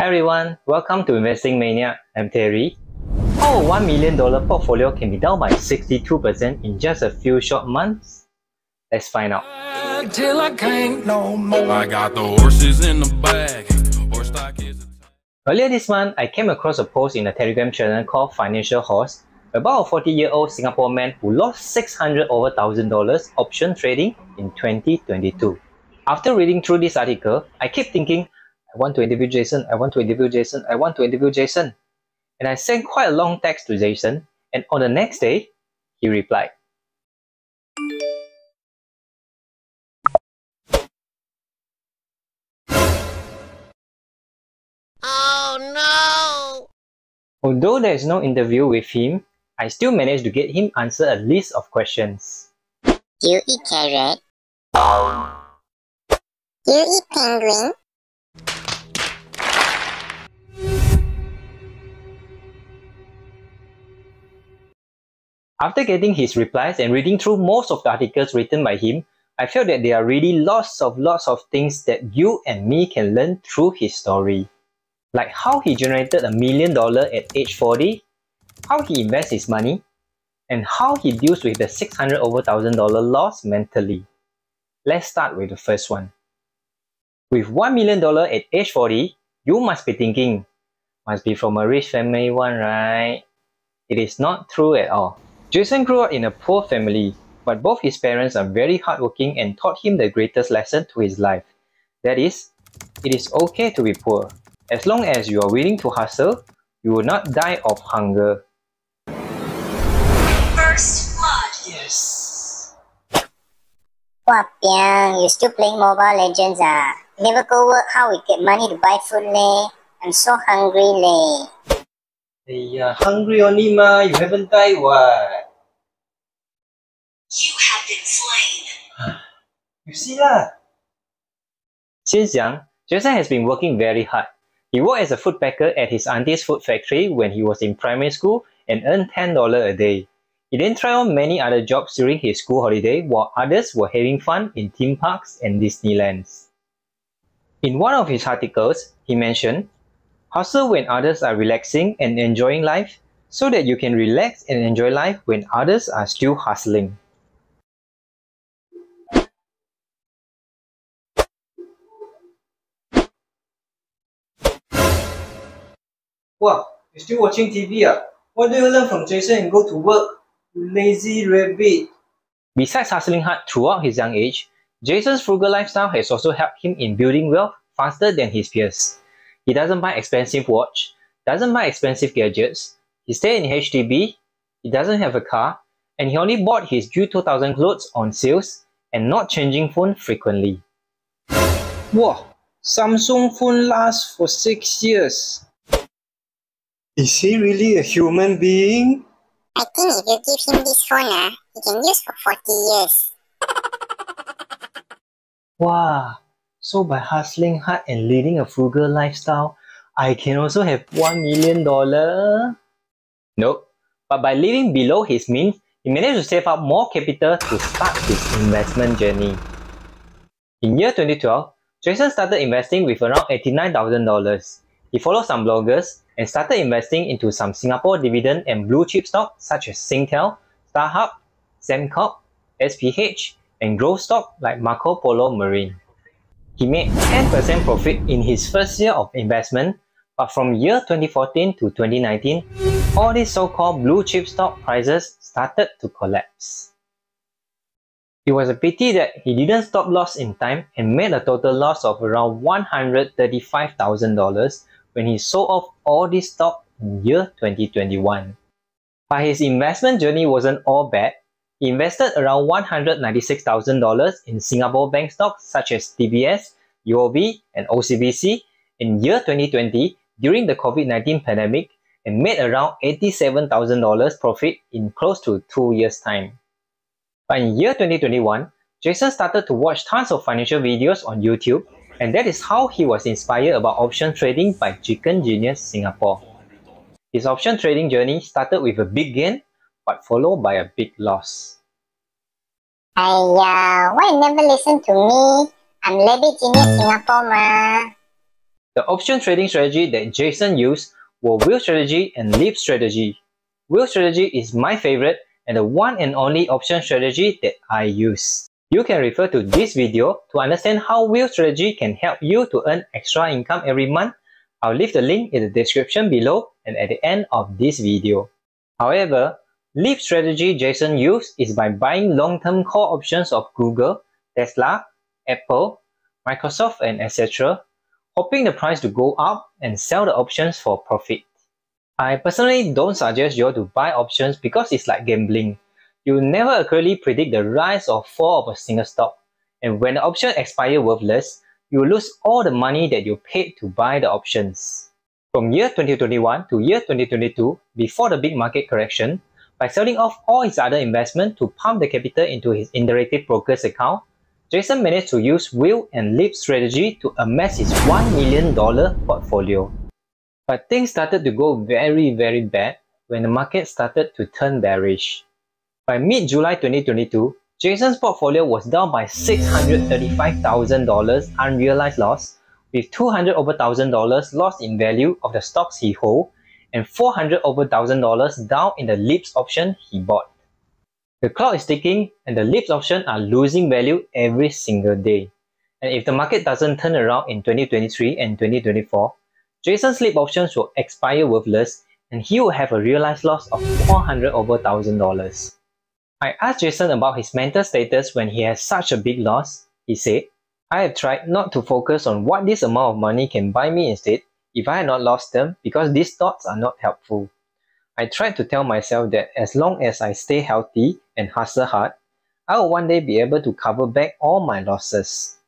Hi everyone, welcome to Investing Maniac. I'm Terry. How a $1 million portfolio can be down by 62% in just a few short months? Let's find out. Till I can't no more. I got the horses in the bag. Earlier this month, I came across a post in a Telegram channel called Financial Horse about a 40-year-old Singapore man who lost 600 over thousand dollars option trading in 2022. After reading through this article, I keep thinking, I want to interview Jason, I want to interview Jason, I want to interview Jason. And I sent quite a long text to Jason, and on the next day, he replied. Oh no! Although there is no interview with him, I still managed to get him answer a list of questions. Do you eat carrot? Do you eat penguin? After getting his replies and reading through most of the articles written by him, I felt that there are really lots of lots of things that you and me can learn through his story. Like how he generated a million dollar at age 40, how he invests his money, and how he deals with the 600 over thousand dollar loss mentally. Let's start with the first one. With $1 million at age 40, you must be thinking, must be from a rich family one, right? It is not true at all. Jason grew up in a poor family, but both his parents are very hardworking and taught him the greatest lesson to his life. That is, it is okay to be poor. As long as you are willing to hustle, you will not die of hunger. First blood. Yes. Wapiang, you still playing Mobile Legends ah? Never go work, how we get money to buy food leh? I'm so hungry leh. Hey, uh, hungry only ma, you haven't died what? Slain. You see lah. Since young, Jason has been working very hard. He worked as a food packer at his auntie's food factory when he was in primary school and earned $10 a day. He then tried on many other jobs during his school holiday while others were having fun in theme parks and Disneylands. In one of his articles, he mentioned Hustle when others are relaxing and enjoying life so that you can relax and enjoy life when others are still hustling. Wow, you're still watching TV ah? What do you learn from Jason and go to work? You lazy rabbit. Besides hustling hard throughout his young age, Jason's frugal lifestyle has also helped him in building wealth faster than his peers. He doesn't buy expensive watch, doesn't buy expensive gadgets, he stays in HDB, he doesn't have a car, and he only bought his G2000 clothes on sales and not changing phone frequently. Wow, Samsung phone lasts for 6 years. Is he really a human being? I think if you give him this phone ah, he can use for 40 years. Wow, so by hustling hard and leading a frugal lifestyle, I can also have $1 million? Nope, but by living below his means, he managed to save up more capital to start his investment journey. In year 2012, Jason started investing with around $89,000. He followed some bloggers and started investing into some Singapore dividend and blue chip stocks such as Singtel, StarHub, Sembcorp, SPH, and growth stock like Marco Polo Marine. He made 10% profit in his first year of investment, but from year 2014 to 2019, all these so-called blue chip stock prices started to collapse. It was a pity that he didn't stop loss in time and made a total loss of around $135,000 when he sold off all this stock in year 2021. But his investment journey wasn't all bad. He invested around $196,000 in Singapore bank stocks such as DBS, UOB, and OCBC in year 2020 during the COVID-19 pandemic and made around $87,000 profit in close to two years' time. But in year 2021, Jason started to watch tons of financial videos on YouTube and that is how he was inspired about option trading by Chicken Genius Singapore. His option trading journey started with a big gain, but followed by a big loss. Aiya, why you never listen to me? I'm Lady Genius Singapore ma. The option trading strategy that Jason used were wheel strategy and leap strategy. Wheel strategy is my favorite and the one and only option strategy that I use. You can refer to this video to understand how wheel strategy can help you to earn extra income every month. I'll leave the link in the description below and at the end of this video. However, leap strategy Jason used is by buying long-term call options of Google, Tesla, Apple, Microsoft and etc hoping the price to go up and sell the options for profit. I personally don't suggest you to buy options because it's like gambling. You never accurately predict the rise or fall of a single stock. And when the option expire worthless, you lose all the money that you paid to buy the options. From year 2021 to year 2022, before the big market correction, by selling off all his other investment to pump the capital into his Interactive Brokers account, Jason managed to use wheel and leap strategy to amass his $1 million portfolio. But things started to go very very bad when the market started to turn bearish. By mid-July 2022, Jason's portfolio was down by $635,000 unrealized loss, with 200 over thousand dollars lost in value of the stocks he hold and 400 over thousand dollars down in the LEAPS option he bought. The clock is ticking and the LEAPS option are losing value every single day. And if the market doesn't turn around in 2023 and 2024, Jason's LEAP options will expire worthless and he will have a realized loss of 400 over thousand dollars. I asked Jason about his mental status when he has such a big loss. He said, I have tried not to focus on what this amount of money can buy me instead if I had not lost them because these thoughts are not helpful. I tried to tell myself that as long as I stay healthy and hustle hard, I will one day be able to cover back all my losses.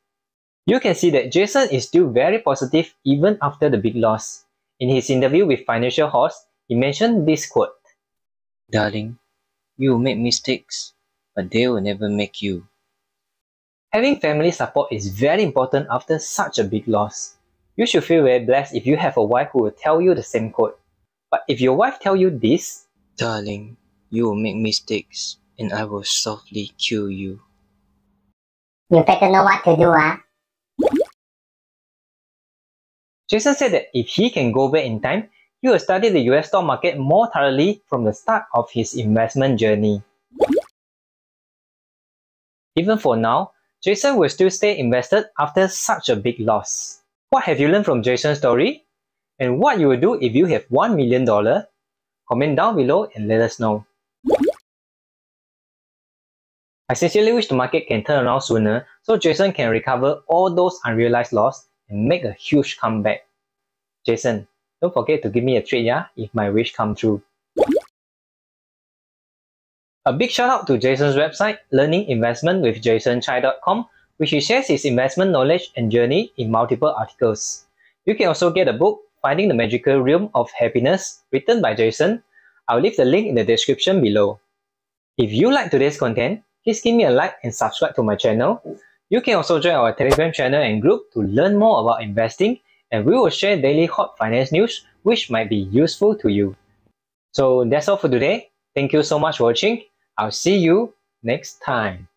You can see that Jason is still very positive even after the big loss. In his interview with Financial Horse, he mentioned this quote Darling, you will make mistakes, but they will never make you. Having family support is very important after such a big loss. You should feel very blessed if you have a wife who will tell you the same quote. But if your wife tell you this, Darling, you will make mistakes, and I will softly kill you. You better know what to do, ah. Jason said that if he can go back in time, he will study the US stock market more thoroughly from the start of his investment journey. Even for now, Jason will still stay invested after such a big loss. What have you learned from Jason's story? And what you will do if you have $1 million? Comment down below and let us know. I sincerely wish the market can turn around sooner so Jason can recover all those unrealized loss and make a huge comeback. Jason, don't forget to give me a treat yeah, if my wish come true. A big shout out to Jason's website, learninginvestmentwithjasoncai.com, which he shares his investment knowledge and journey in multiple articles. You can also get a book, Finding the Magical Realm of Happiness, written by Jason. I'll leave the link in the description below. If you like today's content, please give me a like and subscribe to my channel. You can also join our Telegram channel and group to learn more about investing and we will share daily hot finance news which might be useful to you. So that's all for today. Thank you so much for watching. I'll see you next time.